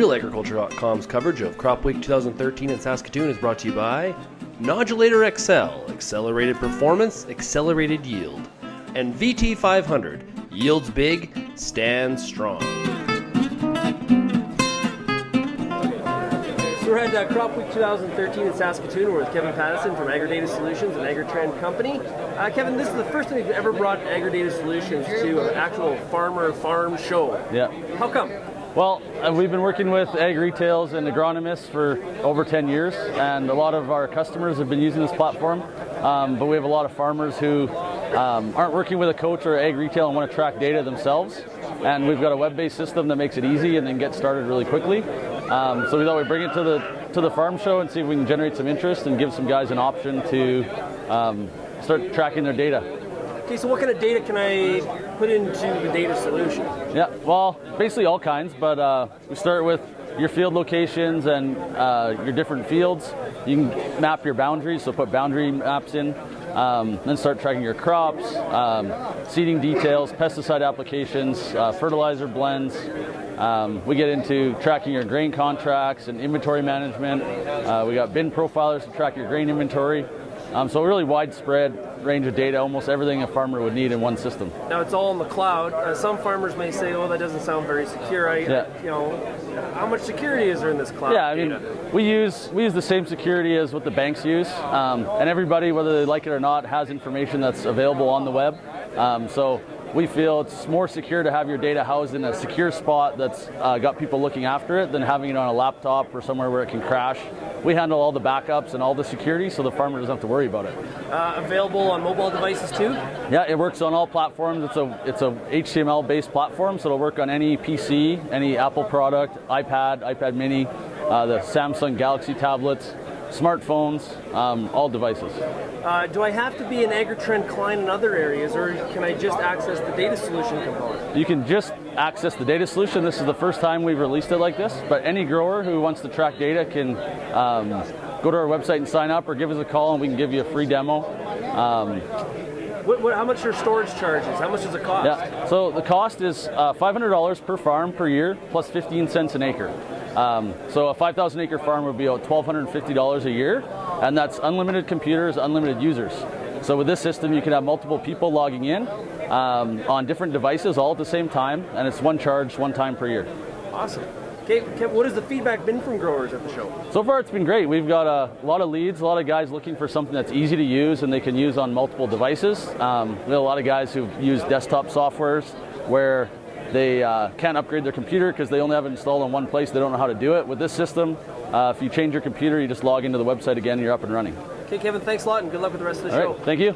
RealAgriculture.com's coverage of Crop Week 2013 in Saskatoon is brought to you by Nodulator XL, accelerated performance, accelerated yield, and VT500, yields big, stands strong. So we're at uh, Crop Week 2013 in Saskatoon. We're with Kevin Pattison from AgriData Solutions and AgriTrend Company. Uh, Kevin, this is the first time you've ever brought AgriData Solutions to an actual farmer farm show. Yeah. How come? Well, uh, we've been working with ag retails and agronomists for over 10 years, and a lot of our customers have been using this platform. Um, but we have a lot of farmers who um, aren't working with a coach or ag retail and want to track data themselves. And we've got a web-based system that makes it easy and then get started really quickly. Um, so we thought we'd bring it to the to the farm show and see if we can generate some interest and give some guys an option to um, start tracking their data. Okay, so what kind of data can I put into the data solution? Yeah, well, basically all kinds, but uh, we start with your field locations and uh, your different fields. You can map your boundaries, so put boundary maps in. Um, then start tracking your crops, um, seeding details, pesticide applications, uh, fertilizer blends. Um, we get into tracking your grain contracts and inventory management. Uh, we got bin profilers to track your grain inventory. Um, so a really widespread range of data, almost everything a farmer would need in one system. Now it's all in the cloud. Uh, some farmers may say, "Oh, that doesn't sound very secure." I, Yeah. you know, how much security is there in this cloud Yeah, I mean, we use we use the same security as what the banks use, um, and everybody, whether they like it or not, has information that's available on the web. Um, so we feel it's more secure to have your data housed in a secure spot that's uh, got people looking after it than having it on a laptop or somewhere where it can crash. We handle all the backups and all the security, so the farmer doesn't have to worry about it. Uh, available on mobile devices too. Yeah, it works on all platforms. It's a it's a HTML based platform, so it'll work on any PC, any Apple product, iPad, iPad Mini, uh, the Samsung Galaxy tablets, smartphones, um, all devices. Uh, do I have to be an AgriTrend client in other areas, or can I just access the data solution component? You can just access the data solution. This is the first time we've released it like this, but any grower who wants to track data can um, go to our website and sign up, or give us a call, and we can give you a free demo. Um, What, what, how much are storage charges? How much does it cost? Yeah. So the cost is uh, $500 per farm per year, plus 15 cents an acre. Um, so a 5,000 acre farm would be about $1,250 a year, and that's unlimited computers, unlimited users. So with this system, you can have multiple people logging in um, on different devices all at the same time, and it's one charge, one time per year. Awesome. Okay, Kev, what has the feedback been from growers at the show? So far, it's been great. We've got a lot of leads, a lot of guys looking for something that's easy to use and they can use on multiple devices. Um, we have a lot of guys who've used desktop softwares where they uh, can't upgrade their computer because they only have it installed in one place. They don't know how to do it. With this system, uh, if you change your computer, you just log into the website again and you're up and running. Okay, Kevin, thanks a lot, and good luck with the rest of the All show. right, thank you.